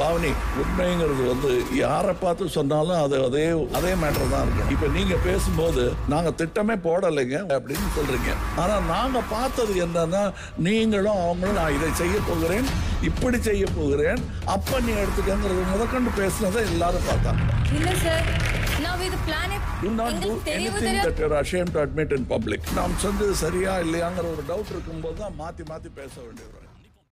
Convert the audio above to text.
பாவனி உண்மைங்கிறது வந்து யாரை பார்த்து சொன்னாலும் அது அதே அதே மேட்டர் தான் இருக்கும் இப்ப நீங்க பேசும்போது நாங்க திட்டமே போடலைங்க அப்படின்னு சொல்றீங்க. ஆனா நாங்க பார்த்தது என்னன்னா நீங்களும் அவங்களும் நான் இதை செய்ய போகிறேன் இப்படி செய்ய போகிறேன் அப்ப நீ எடுத்துக்கங்கிறது முதற்கொண்டு பேசுனதை எல்லாரும் பார்த்தாங்க. இல்ல சார் நாம் சொன்னது சரியா இல்லையாங்கிற ஒரு டவுட் இருக்கும்போது தான் மாத்தி மாத்தி பேச வேண்டியது